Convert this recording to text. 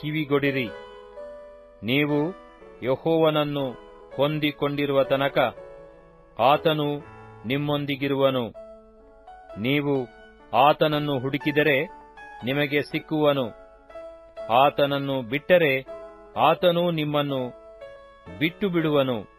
ಕಿವಿಗೊಡಿರಿ. ನೀವು ಯಹೋವನನ್ನು ಹೊಂದಿಕೊಂಡಿರುವ ತನಕ ಆತನು ನಿಮ್ಮೊಂದಿಗಿರುವನು. ನೀವು ಆತನನ್ನು ಹುಡುಕಿದರೆ ನಿಮಗೆ ಸಿಕ್ಕುವನು. ಆತನನ್ನು ಬಿಟ್ಟರೆ ಆತನೂ ನಿಮ್ಮನ್ನು ಬಿಟ್ಟು ಬಿಡುವನು